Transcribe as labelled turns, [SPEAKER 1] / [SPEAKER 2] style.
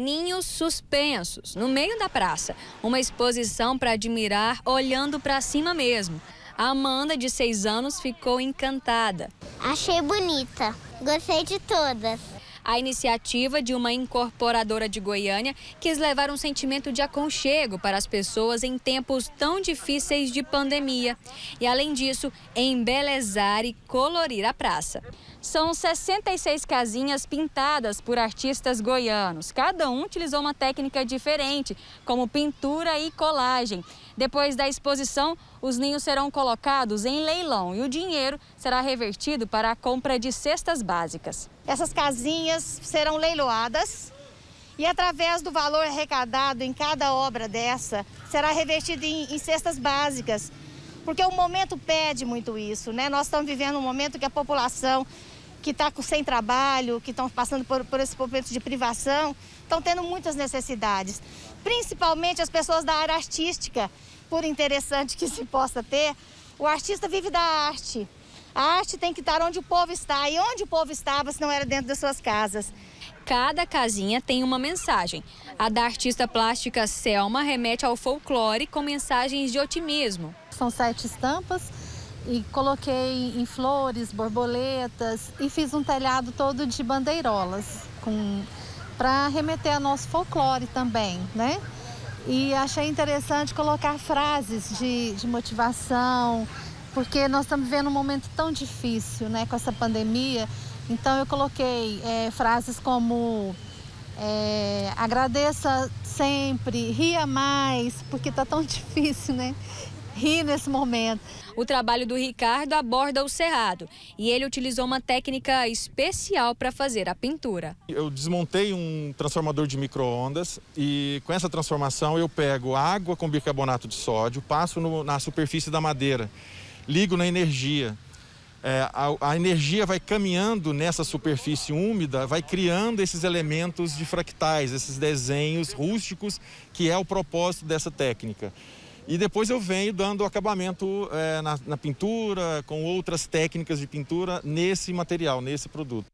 [SPEAKER 1] Ninhos suspensos, no meio da praça. Uma exposição para admirar olhando para cima mesmo. A Amanda, de seis anos, ficou encantada.
[SPEAKER 2] Achei bonita. Gostei de todas.
[SPEAKER 1] A iniciativa de uma incorporadora de Goiânia quis levar um sentimento de aconchego para as pessoas em tempos tão difíceis de pandemia. E, além disso, embelezar e colorir a praça. São 66 casinhas pintadas por artistas goianos. Cada um utilizou uma técnica diferente, como pintura e colagem. Depois da exposição, os ninhos serão colocados em leilão e o dinheiro será revertido para a compra de cestas básicas.
[SPEAKER 3] Essas casinhas serão leiloadas e através do valor arrecadado em cada obra dessa, será revertido em, em cestas básicas. Porque o momento pede muito isso, né? Nós estamos vivendo um momento que a população que está sem trabalho, que estão passando por, por esse momento de privação, estão tendo muitas necessidades. Principalmente as pessoas da área artística, por interessante que se possa ter, o artista vive da arte. A arte tem que estar onde o povo está. E onde o povo estava se não era dentro das suas casas?
[SPEAKER 1] Cada casinha tem uma mensagem. A da artista plástica Selma remete ao folclore com mensagens de otimismo.
[SPEAKER 4] São sete estampas e coloquei em flores, borboletas e fiz um telhado todo de bandeirolas com para remeter ao nosso folclore também, né? E achei interessante colocar frases de, de motivação, porque nós estamos vivendo um momento tão difícil, né, com essa pandemia. Então eu coloquei é, frases como é, agradeça sempre, ria mais, porque está tão difícil, né? rir nesse momento.
[SPEAKER 1] O trabalho do Ricardo aborda o cerrado e ele utilizou uma técnica especial para fazer a pintura.
[SPEAKER 5] Eu desmontei um transformador de micro-ondas e com essa transformação eu pego água com bicarbonato de sódio, passo no, na superfície da madeira, ligo na energia. É, a, a, energia vai caminhando nessa superfície úmida, vai criando esses elementos de fractais, esses desenhos rústicos, que é o propósito dessa técnica. E depois eu venho dando acabamento é, na, na pintura, com outras técnicas de pintura nesse material, nesse produto.